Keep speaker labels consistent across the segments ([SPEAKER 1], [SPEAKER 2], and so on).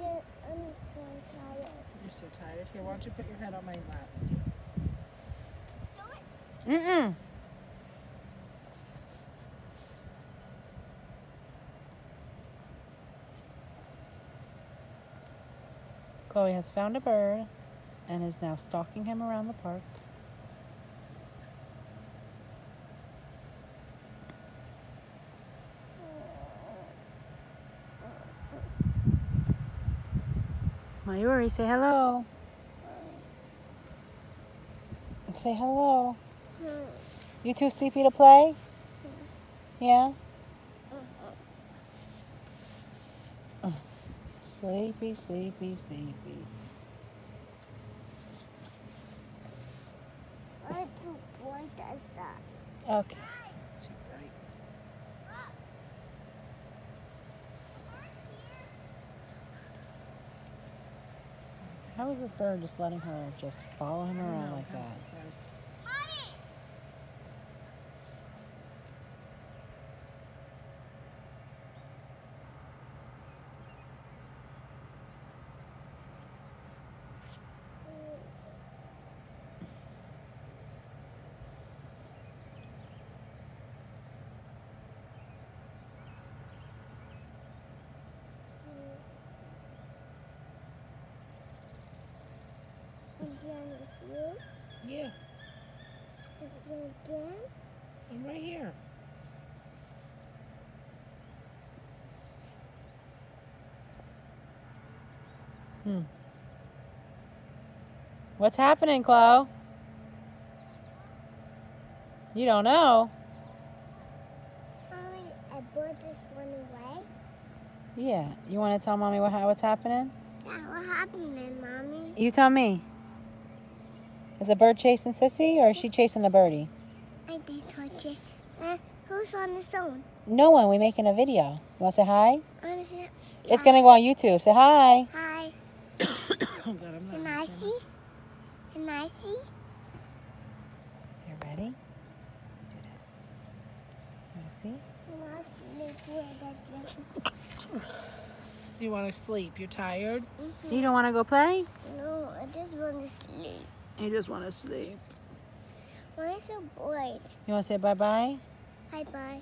[SPEAKER 1] I'm so tired.
[SPEAKER 2] You're so tired. Here, why don't you put your head on my lap?
[SPEAKER 3] do Mm-mm. Chloe has found a bird and is now stalking him around the park. Mayuri, say hello. Say hello.
[SPEAKER 1] Hmm.
[SPEAKER 3] You too sleepy to play? Yeah? Sleepy, sleepy, sleepy.
[SPEAKER 1] Why too bright outside?
[SPEAKER 3] Okay.
[SPEAKER 2] It's too bright.
[SPEAKER 3] How is this bird just letting her just follow him around
[SPEAKER 2] know,
[SPEAKER 3] like
[SPEAKER 2] I'm
[SPEAKER 3] that?
[SPEAKER 2] surprised.
[SPEAKER 1] Again with you?
[SPEAKER 2] Yeah,
[SPEAKER 1] Again?
[SPEAKER 2] I'm right here. Hmm.
[SPEAKER 3] What's happening, Chloe? You don't know.
[SPEAKER 1] Mommy, a bird just went away.
[SPEAKER 3] Yeah. You want to tell mommy what what's happening?
[SPEAKER 1] Yeah, what happened Mommy?
[SPEAKER 3] You tell me. Is a bird chasing Sissy or is she chasing the birdie?
[SPEAKER 1] I did touch it. Uh, who's on the phone?
[SPEAKER 3] No one. We're making a video. You want to say hi?
[SPEAKER 1] On here.
[SPEAKER 3] It's gonna go on YouTube. Say hi.
[SPEAKER 1] Hi.
[SPEAKER 2] Oh God, I'm not.
[SPEAKER 1] Can I see? Can I see?
[SPEAKER 3] You ready? Do this. You want to see?
[SPEAKER 1] See?
[SPEAKER 2] Do you want to sleep? You're tired?
[SPEAKER 3] You don't want to go play?
[SPEAKER 1] No, I just want to sleep.
[SPEAKER 3] You just want to sleep.
[SPEAKER 1] Why am I so bored?
[SPEAKER 3] You want to say bye bye?
[SPEAKER 1] Bye bye.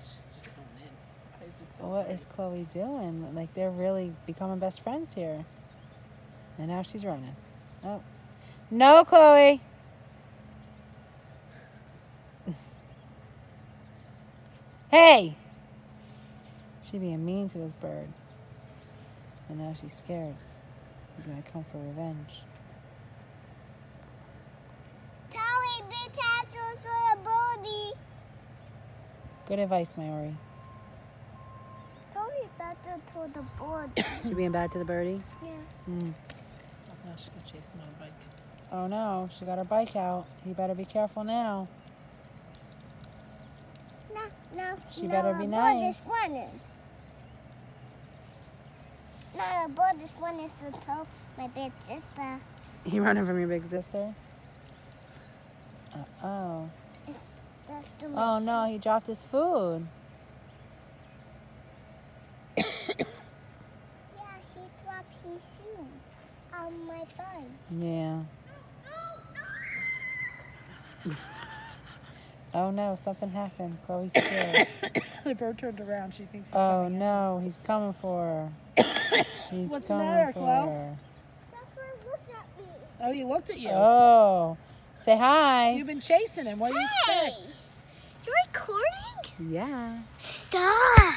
[SPEAKER 2] She's coming in. Why is it so
[SPEAKER 3] What
[SPEAKER 2] bright?
[SPEAKER 3] is Chloe doing? Like they're really becoming best friends here. And now she's running. Oh. No, Chloe. hey. She being mean to this bird. And now she's scared. He's gonna come for revenge.
[SPEAKER 1] Tell me, big tassels for the body.
[SPEAKER 3] Good advice, Mayuri.
[SPEAKER 1] Tell me better to the board.
[SPEAKER 3] She being bad to the birdie?
[SPEAKER 1] yeah.
[SPEAKER 3] Mm.
[SPEAKER 2] Oh, now she's gonna chase him on a bike.
[SPEAKER 3] Oh no, she got her bike out. You better be careful now.
[SPEAKER 1] No, no.
[SPEAKER 3] She
[SPEAKER 1] no,
[SPEAKER 3] better be
[SPEAKER 1] the
[SPEAKER 3] nice.
[SPEAKER 1] Board is running. No, the board is running to tell my big sister.
[SPEAKER 3] You running from your big sister? Uh oh.
[SPEAKER 1] It's the, the
[SPEAKER 3] Oh no, he dropped his food.
[SPEAKER 1] Yeah, he dropped his shoe on my bike.
[SPEAKER 3] Yeah. Oh no, something happened. Chloe's scared.
[SPEAKER 2] the bird turned around. She thinks he's
[SPEAKER 3] oh
[SPEAKER 2] coming in.
[SPEAKER 3] no, he's coming for her. He's
[SPEAKER 2] What's the matter,
[SPEAKER 3] for
[SPEAKER 2] Chloe?
[SPEAKER 3] her.
[SPEAKER 1] That's why look at me.
[SPEAKER 2] Oh, he looked at you.
[SPEAKER 3] Oh. Say hi.
[SPEAKER 2] You've been chasing him. What do you
[SPEAKER 1] Hey!
[SPEAKER 2] expect?
[SPEAKER 1] You're recording?
[SPEAKER 3] Yeah.
[SPEAKER 1] Stop.